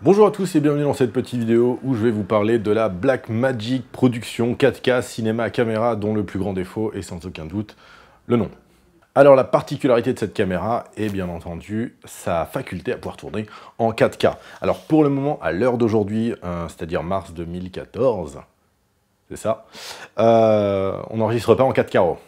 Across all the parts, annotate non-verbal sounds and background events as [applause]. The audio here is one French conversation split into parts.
Bonjour à tous et bienvenue dans cette petite vidéo où je vais vous parler de la Blackmagic Production 4K cinéma caméra dont le plus grand défaut est sans aucun doute le nom. Alors la particularité de cette caméra est bien entendu sa faculté à pouvoir tourner en 4K. Alors pour le moment, à l'heure d'aujourd'hui, euh, c'est-à-dire mars 2014, c'est ça, euh, on n'enregistre pas en 4K.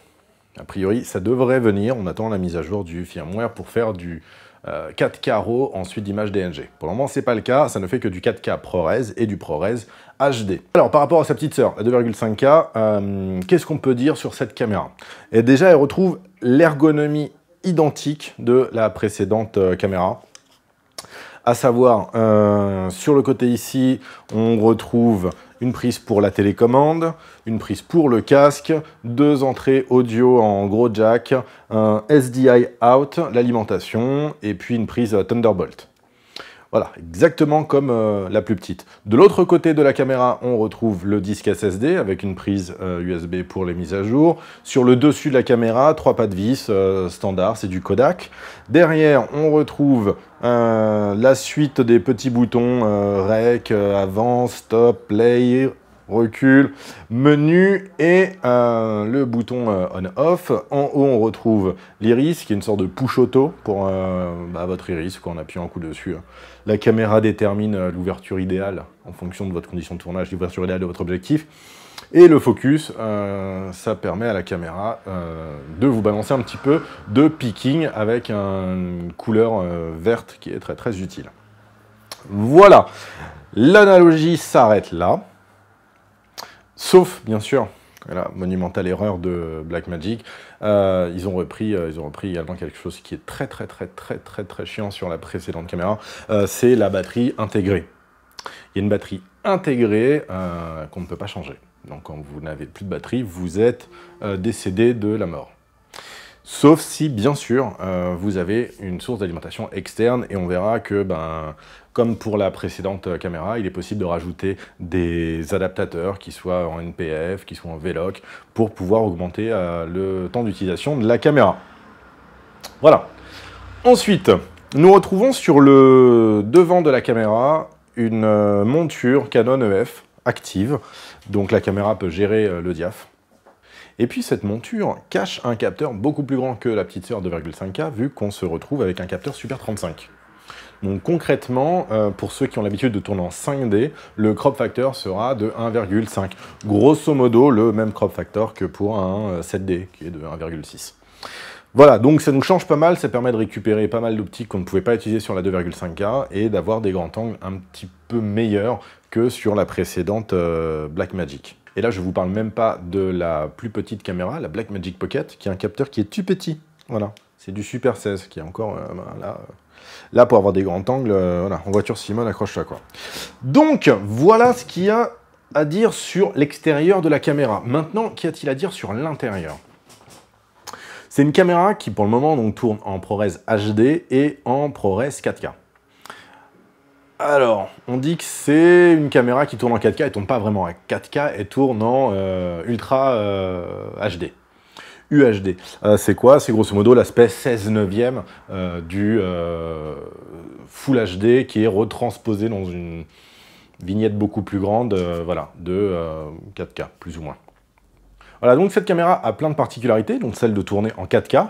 A priori, ça devrait venir, on attend la mise à jour du firmware pour faire du 4K euh, RAW, ensuite d'image DNG. Pour le moment, c'est pas le cas, ça ne fait que du 4K ProRes et du ProRes HD. Alors, par rapport à sa petite sœur, la 2,5K, qu'est-ce qu'on peut dire sur cette caméra? Et déjà, elle retrouve l'ergonomie identique de la précédente euh, caméra. À savoir, euh, sur le côté ici, on retrouve une prise pour la télécommande, une prise pour le casque, deux entrées audio en gros jack, un SDI out, l'alimentation, et puis une prise Thunderbolt. Voilà, exactement comme euh, la plus petite. De l'autre côté de la caméra, on retrouve le disque SSD avec une prise USB euh, pour les mises à jour. Sur le dessus de la caméra, trois pas de vis euh, standard, c'est du Kodak. Derrière, on retrouve la suite des petits boutons Rec, Avant, Stop, Play, recul, menu et euh, le bouton euh, on-off. En haut, on retrouve l'iris, qui est une sorte de push auto pour euh, bah, votre iris, quand on appuie un coup dessus. Hein. La caméra détermine l'ouverture idéale en fonction de votre condition de tournage, l'ouverture idéale de votre objectif. Et le focus, ça permet à la caméra de vous balancer un petit peu de picking avec une couleur verte qui est très très utile. Voilà, l'analogie s'arrête là. Sauf, bien sûr, la monumentale erreur de Blackmagic, euh, ils, ont repris, euh, ils ont repris également quelque chose qui est très très très très très très chiant sur la précédente caméra, euh, c'est la batterie intégrée. Il y a une batterie intégrée qu'on ne peut pas changer. Donc quand vous n'avez plus de batterie, vous êtes décédé de la mort. Sauf si, bien sûr, vous avez une source d'alimentation externe et on verra que, ben, comme pour la précédente caméra, il est possible de rajouter des adaptateurs qui soient en NPF, qui soient en VLOC, pour pouvoir augmenter euh, le temps d'utilisation de la caméra. Voilà. Ensuite, nous retrouvons sur le devant de la caméra une euh, monture Canon EF active. Donc la caméra peut gérer le diaph. Et puis cette monture cache un capteur beaucoup plus grand que la petite sœur 2,5K, vu qu'on se retrouve avec un capteur Super 35. Donc concrètement, euh, pour ceux qui ont l'habitude de tourner en 5D, le crop factor sera de 1,5. Grosso modo, le même crop factor que pour un 7D, euh, qui est de 1,6. Voilà, donc ça nous change pas mal, ça permet de récupérer pas mal d'optiques qu'on ne pouvait pas utiliser sur la 2,5K et d'avoir des grands angles un petit peu meilleurs que sur la précédente euh, Blackmagic. Et là, je vous parle même pas de la plus petite caméra, la Blackmagic Pocket, qui est un capteur qui est tout petit. Voilà, c'est du Super 16, qui est encore là, là, pour avoir des grands angles. Euh, voilà, en voiture Simone, accroche ça quoi. Donc, voilà ce qu'il y a à dire sur l'extérieur de la caméra. Maintenant, qu'y a-t-il à dire sur l'intérieur? C'est une caméra qui, pour le moment, donc, tourne en ProRes HD et en ProRes 4K. Alors, on dit que c'est une caméra qui tourne en 4K, elle tourne pas vraiment en 4K, elle tourne en euh, Ultra HD. Euh, UHD. Euh, c'est quoi? C'est grosso modo l'aspect 16 neuvième du Full HD qui est retransposé dans une vignette beaucoup plus grande, voilà, de 4K, plus ou moins. Voilà, donc cette caméra a plein de particularités, donc celle de tourner en 4K,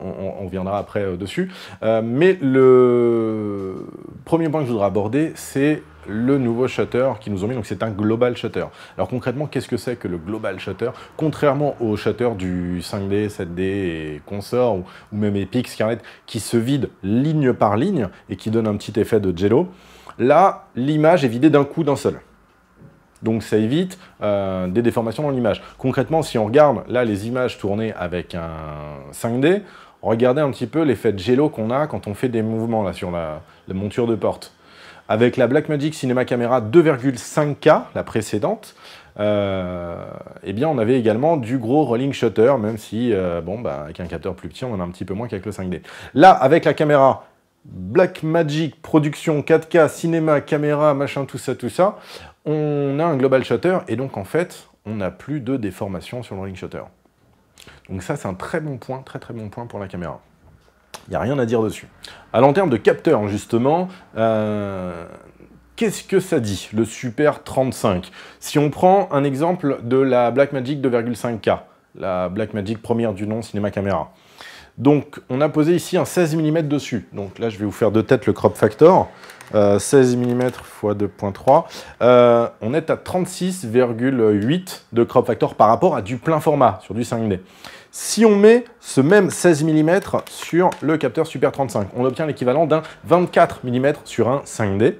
on, reviendra après euh, dessus, euh, mais le premier point que je voudrais aborder, c'est le nouveau shutter qui nous ont mis, donc c'est un global shutter. Alors concrètement, qu'est-ce que c'est que le global shutter? Contrairement au shutter du 5D, 7D et consort, ou, ou même Epic, Scarlett, qui se vide ligne par ligne et qui donne un petit effet de jello, là, l'image est vidée d'un coup d'un seul. Donc ça évite euh, des déformations dans l'image. Concrètement, si on regarde là les images tournées avec un 5D, regardez un petit peu l'effet de jello qu'on a quand on fait des mouvements là sur la, monture de porte. Avec la Blackmagic Cinema Camera 2,5K, la précédente, euh, eh bien on avait également du gros rolling shutter, même si, euh, bon, bah, avec un capteur plus petit, on en a un petit peu moins qu'avec le 5D. Là, avec la caméra Blackmagic Production 4K, cinéma, caméra, machin, tout ça, tout ça, on a un global shutter et donc en fait, on n'a plus de déformation sur le ring shutter. Donc ça, c'est un très bon point, très très bon point pour la caméra. Il n'y a rien à dire dessus. Alors en termes de capteur, justement, euh, qu'est-ce que ça dit, le Super 35 Si on prend un exemple de la Blackmagic 2,5K, la Blackmagic première du nom cinéma caméra. Donc, on a posé ici un 16 mm dessus. Donc là, je vais vous faire de tête le crop factor. 16 mm x 2.3. on est à 36,8 de crop factor par rapport à du plein format sur du 5D. Si on met ce même 16 mm sur le capteur Super 35, on obtient l'équivalent d'un 24 mm sur un 5D.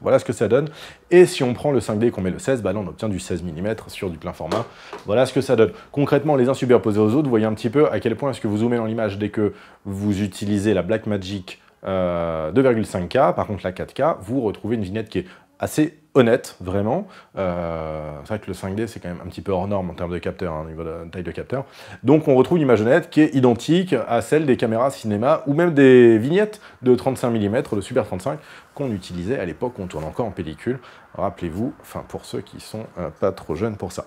Voilà ce que ça donne. Et si on prend le 5D et qu'on met le 16, bah là on obtient du 16 mm sur du plein format. Voilà ce que ça donne. Concrètement, les uns superposés aux autres, vous voyez un petit peu à quel point est-ce que vous zoomez dans l'image dès que vous utilisez la Blackmagic 2,5K. Euh, Par contre, la 4K, vous retrouvez une vignette qui est assez honnête, vraiment. Euh, c'est vrai que le 5D, c'est quand même un petit peu hors norme en termes de capteur, hein, au niveau de taille de capteur. Donc on retrouve une image honnête qui est identique à celle des caméras cinéma, ou même des vignettes de 35 mm, de Super 35, qu'on utilisait à l'époque où on tournait encore en pellicule. Rappelez-vous, enfin pour ceux qui sont euh, pas trop jeunes pour ça.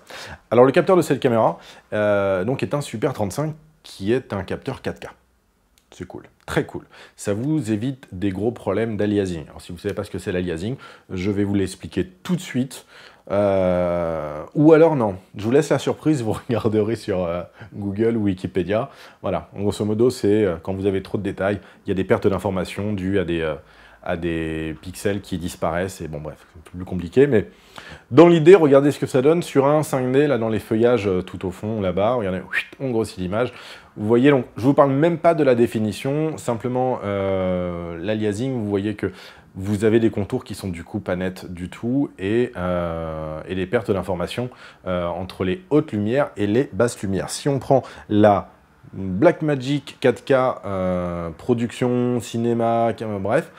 Alors le capteur de cette caméra, euh, donc est un Super 35 qui est un capteur 4K. C'est cool, très cool. Ça vous évite des gros problèmes d'aliasing. Alors si vous ne savez pas ce que c'est l'aliasing, je vais vous l'expliquer tout de suite. Euh, ou alors non, je vous laisse la surprise, vous [laughs] regarderez sur euh, Google ou Wikipédia. Voilà, grosso modo, c'est euh, quand vous avez trop de détails, il y a des pertes d'informations dues à des, à des pixels qui disparaissent, et bon bref, c'est plus compliqué, mais dans l'idée, regardez ce que ça donne sur un 5D, là dans les feuillages tout au fond, là-bas, regardez, on grossit l'image, vous voyez, donc, je ne vous parle même pas de la définition, simplement euh, l'aliasing, vous voyez que vous avez des contours qui sont du coup pas nets du tout et, euh, et des pertes d'informations euh, entre les hautes lumières et les basses lumières. Si on prend la Blackmagic 4K production, cinéma, bref,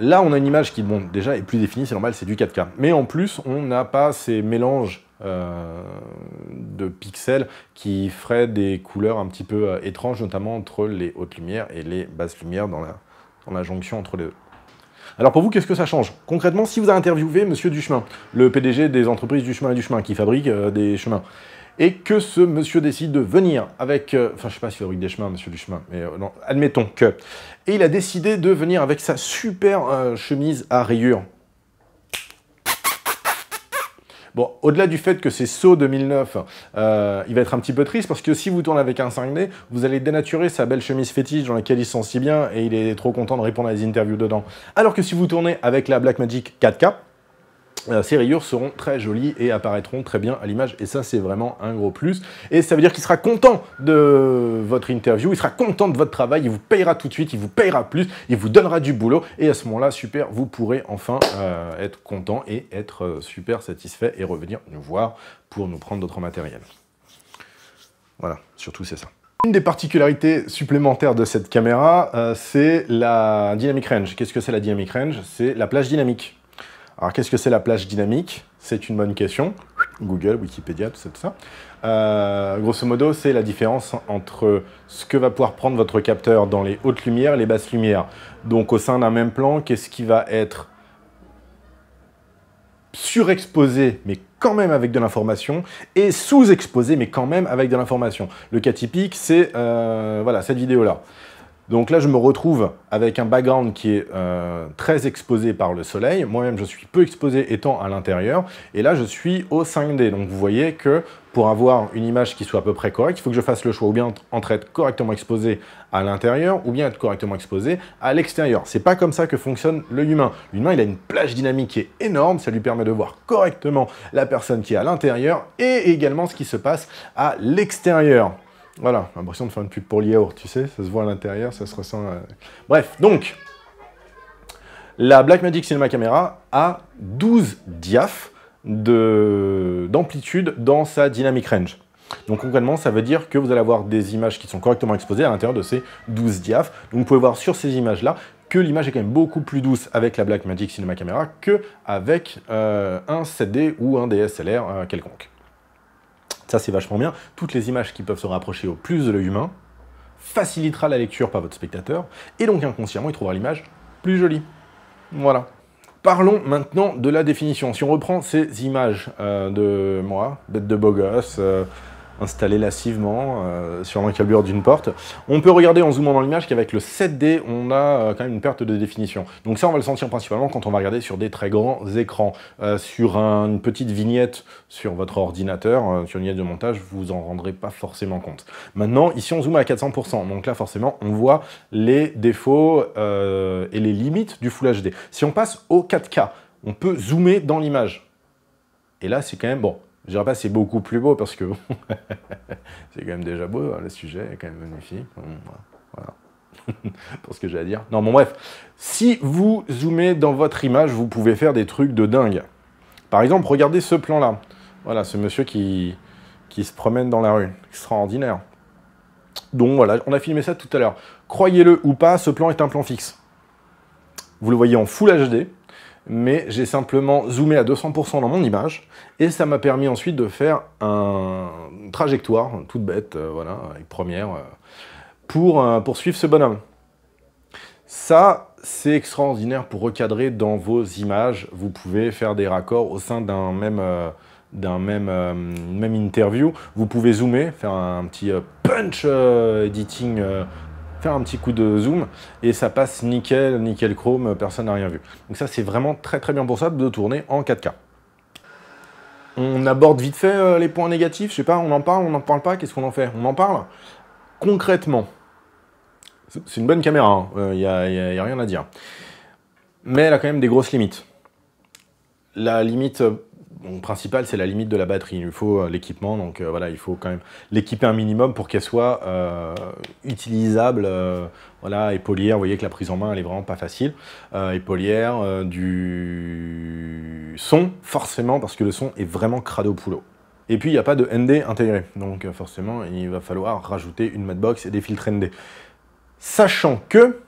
là on a une image qui bon, déjà est plus définie, c'est normal, c'est du 4K. Mais en plus, on n'a pas ces mélanges euh, de pixels qui feraient des couleurs un petit peu euh, étranges, notamment entre les hautes lumières et les basses lumières dans la, jonction entre les deux. Alors pour vous, qu'est-ce que ça change? Concrètement, si vous avez interviewé Monsieur Duchemin, le PDG des entreprises Duchemin et Duchemin, qui fabrique euh, des chemins, et que ce monsieur décide de venir avec, enfin je sais pas s'il fabrique des chemins, monsieur Duchemin, mais non, admettons que, et il a décidé de venir avec sa super chemise à rayures, Bon, au-delà du fait que c'est saut 2009, euh, il va être un petit peu triste parce que si vous tournez avec un 5D, vous allez dénaturer sa belle chemise fétiche dans laquelle il se sent si bien et il est trop content de répondre à des interviews dedans. Alors que si vous tournez avec la Blackmagic 4K, euh, ces rayures seront très jolies et apparaîtront très bien à l'image et ça c'est vraiment un gros plus et ça veut dire qu'il sera content de votre interview, il sera content de votre travail, il vous payera tout de suite, il vous payera plus, il vous donnera du boulot et à ce moment-là, super, vous pourrez enfin euh, être content et être euh, super satisfait et revenir nous voir pour nous prendre d'autres matériels. Voilà, surtout c'est ça. Une des particularités supplémentaires de cette caméra, c'est la dynamic range. Qu'est-ce que c'est la dynamic range? C'est la plage dynamique. Alors, qu'est-ce que c'est la plage dynamique? C'est une bonne question. Google, Wikipédia, tout ça, ça. Euh, grosso modo, c'est la différence entre ce que va pouvoir prendre votre capteur dans les hautes lumières et les basses lumières. Donc, au sein d'un même plan, qu'est-ce qui va être surexposé, mais quand même avec de l'information, et sous-exposé, mais quand même avec de l'information? Le cas typique, c'est euh, voilà, cette vidéo-là. Donc là, je me retrouve avec un background qui est euh, très exposé par le soleil. Moi-même, je suis peu exposé étant à l'intérieur. Et là, je suis au 5D. Donc vous voyez que pour avoir une image qui soit à peu près correcte, il faut que je fasse le choix ou bien entre être correctement exposé à l'intérieur ou bien être correctement exposé à l'extérieur. C'est pas comme ça que fonctionne le humain. L'humain, il a une plage dynamique qui est énorme. Ça lui permet de voir correctement la personne qui est à l'intérieur et également ce qui se passe à l'extérieur. Voilà, l'impression de faire une pub pour l'yaourt, tu sais, ça se voit à l'intérieur, ça se ressent... Bref, donc, la Blackmagic Cinema Camera a 12 diaph d'amplitude dans sa dynamic range. Donc concrètement, ça veut dire que vous allez avoir des images qui sont correctement exposées à l'intérieur de ces 12 diaph. Donc vous pouvez voir sur ces images-là que l'image est quand même beaucoup plus douce avec la Blackmagic Cinema Camera qu'avec euh, un 7D ou un DSLR euh, quelconque. Ça, c'est vachement bien. Toutes les images qui peuvent se rapprocher au plus de l'œil humain facilitera la lecture par votre spectateur, et donc inconsciemment, il trouvera l'image plus jolie. Voilà. Parlons maintenant de la définition. Si on reprend ces images euh, de moi, bête de beau gosse, euh, installé lassivement euh, sur l'encalbure d'une porte. On peut regarder en zoomant dans l'image qu'avec le 7D, on a euh, quand même une perte de définition. Donc ça, on va le sentir principalement quand on va regarder sur des très grands écrans. Euh, sur une petite vignette sur votre ordinateur, sur une vignette de montage, vous en rendrez pas forcément compte. Maintenant, ici, on zoome à 400%. Donc là, forcément, on voit les défauts et les limites du Full HD. Si on passe au 4K, on peut zoomer dans l'image. Et là, c'est quand même, bon, je dirais pas c'est beaucoup plus beau parce que [laughs] c'est quand même déjà beau, hein, le sujet est quand même magnifique. Voilà. [laughs] pour ce que j'ai à dire. Non, bon bref, si vous zoomez dans votre image, vous pouvez faire des trucs de dingue. Par exemple, regardez ce plan-là. Voilà, ce monsieur qui, qui se promène dans la rue. Extraordinaire. Donc voilà, on a filmé ça tout à l'heure. Croyez-le ou pas, ce plan est un plan fixe. Vous le voyez en Full HD, mais j'ai simplement zoomé à 200% dans mon image, et ça m'a permis ensuite de faire une trajectoire, toute bête, euh, voilà, avec première, euh, pour euh, poursuivre ce bonhomme. Ça, c'est extraordinaire pour recadrer dans vos images. Vous pouvez faire des raccords au sein d'un même, d'un même, même interview. Vous pouvez zoomer, faire un petit punch editing faire un petit coup de zoom et ça passe nickel, nickel chrome, personne n'a rien vu. Donc ça c'est vraiment très très bien pour ça de tourner en 4K. On aborde vite fait euh, les points négatifs, je sais pas, on en parle, on n'en parle pas, qu'est-ce qu'on en fait? On en parle Concrètement, c'est une bonne caméra, il hein. n'y euh, a, a rien à dire. Mais elle a quand même des grosses limites. La limite bon, principal, c'est la limite de la batterie. Il faut euh, l'équipement, donc euh, voilà, il faut quand même l'équiper un minimum pour qu'elle soit euh, utilisable. voilà, épaulière, vous voyez que la prise en main, elle est vraiment pas facile. épaulière, du son, forcément, parce que le son est vraiment crado poulo. Et puis, il n'y a pas de ND intégré, donc forcément, il va falloir rajouter une matbox et des filtres ND. Sachant que,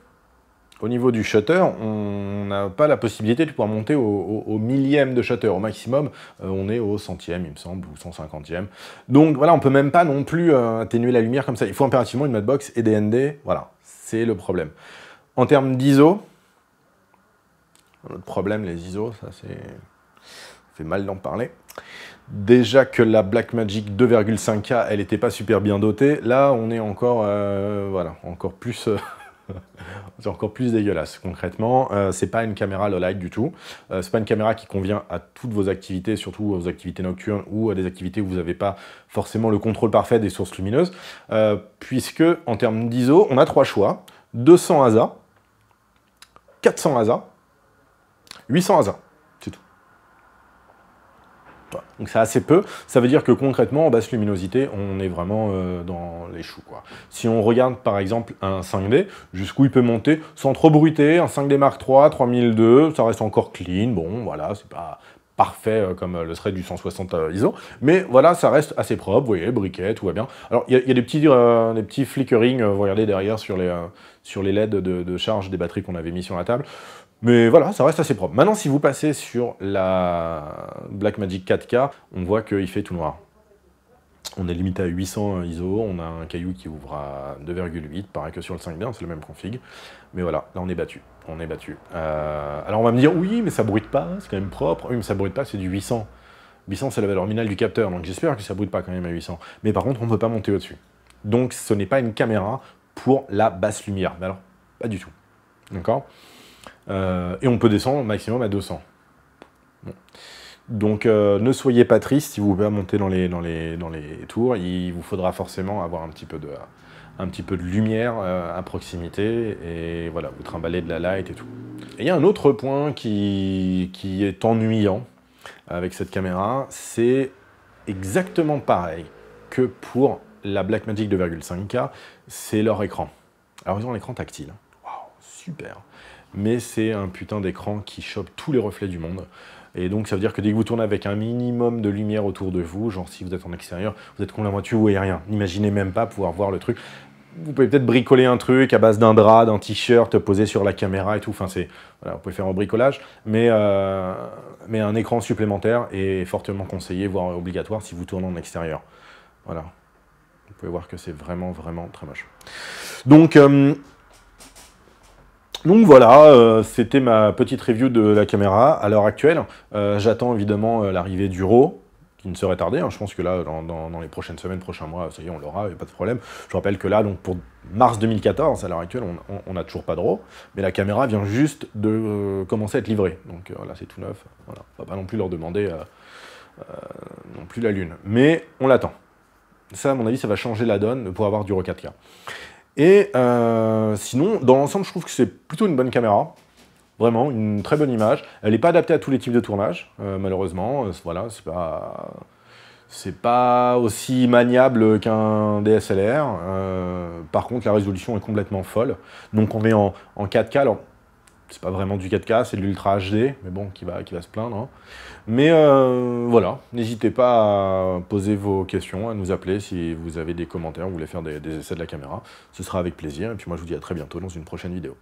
au niveau du shutter, on n'a pas la possibilité de pouvoir monter au, millième de shutter. Au maximum, euh, on est au centième, il me semble, ou 150e. Donc voilà, on peut même pas non plus euh, atténuer la lumière comme ça. Il faut impérativement une matbox et des ND. Voilà, c'est le problème. En termes d'ISO, notre problème, les ISO, ça c'est fait mal d'en parler. Déjà que la Blackmagic 2.5K, elle n'était pas super bien dotée. Là, on est encore, euh, voilà, encore plus [laughs] c'est encore plus dégueulasse. Concrètement, euh, c'est pas une caméra low light du tout. Euh, c'est pas une caméra qui convient à toutes vos activités, surtout vos activités nocturnes ou à des activités où vous n'avez pas forcément le contrôle parfait des sources lumineuses, euh, puisque en termes d'ISO, on a trois choix 200 ASA, 400 ASA, 800 ASA. Donc c'est assez peu. Ça veut dire que concrètement, en basse luminosité, on est vraiment euh, dans les choux. Quoi. Si on regarde par exemple un 5D, jusqu'où il peut monter sans trop bruiter, un 5D Mark III, 3002, ça reste encore clean. Bon, voilà, c'est pas parfait euh, comme le serait du 160 euh, ISO, mais voilà, ça reste assez propre, vous voyez, briquet, tout va bien. Alors, il y, a des petits, des petits flickering, vous regardez derrière sur les, sur les LED de, de charge des batteries qu'on avait mis sur la table. Mais voilà, ça reste assez propre. Maintenant, si vous passez sur la Blackmagic 4K, on voit qu'il fait tout noir. On est limité à 800 ISO, on a un caillou qui ouvre à 2,8, pareil que sur le 5D, c'est le même config. Mais voilà, là on est battu, on est battu. Euh, alors on va me dire, oui, mais ça bruite pas, c'est quand même propre. Oui, mais ça bruite pas, c'est du 800. 800, c'est la valeur minimale du capteur, donc j'espère que ça bruite pas quand même à 800. Mais par contre, on ne peut pas monter au-dessus. Donc ce n'est pas une caméra pour la basse lumière. Mais alors, pas du tout. D'accord? Euh, et on peut descendre maximum à 200. Donc euh, ne soyez pas triste si vous pouvez monter dans les, dans, les, dans les tours, il vous faudra forcément avoir un petit peu de, un petit peu de lumière euh, à proximité, et voilà, vous trimballez de la light et tout. Et il y a un autre point qui, qui est ennuyant avec cette caméra, c'est exactement pareil que pour la Blackmagic 2.5K, c'est leur écran. Alors ils ont un écran tactile. Waouh, super mais c'est un putain d'écran qui chope tous les reflets du monde. Et donc ça veut dire que dès que vous tournez avec un minimum de lumière autour de vous, genre si vous êtes en extérieur, vous êtes complètement voiture, vous voyez rien. N'imaginez même pas pouvoir voir le truc. Vous pouvez peut-être bricoler un truc à base d'un drap, d'un t-shirt posé sur la caméra et tout. Enfin, c'est, voilà, vous pouvez faire un bricolage, mais, euh, mais un écran supplémentaire est fortement conseillé, voire obligatoire si vous tournez en extérieur. Voilà. Vous pouvez voir que c'est vraiment, vraiment très moche. Donc, euh, donc voilà, euh, c'était ma petite review de la caméra à l'heure actuelle. Euh, j'attends évidemment euh, l'arrivée du RAW, qui ne serait tardé. Hein. Je pense que là, dans, les prochaines semaines, prochains mois, ça y est, on l'aura, il n'y a pas de problème. Je rappelle que là, donc pour mars 2014, à l'heure actuelle, on n'a toujours pas de RAW, mais la caméra vient juste de commencer à être livrée. Donc voilà, c'est tout neuf. Voilà. On va pas non plus leur demander non plus la lune. Mais on l'attend. Ça, à mon avis, ça va changer la donne pour avoir du RAW 4K. Et sinon, dans l'ensemble, je trouve que c'est plutôt une bonne caméra. Vraiment, une très bonne image. Elle n'est pas adaptée à tous les types de tournage, euh, malheureusement. Euh, voilà, c'est pas... C'est pas aussi maniable qu'un DSLR. Euh, par contre, la résolution est complètement folle. Donc on est en, 4K. Alors, c'est pas vraiment du 4K, c'est de l'Ultra HD, mais bon, qui va, qui va se plaindre. Hein. Mais voilà, n'hésitez pas à poser vos questions, à nous appeler si vous avez des commentaires, vous voulez faire des essais de la caméra. Ce sera avec plaisir. Et puis moi, je vous dis à très bientôt dans une prochaine vidéo.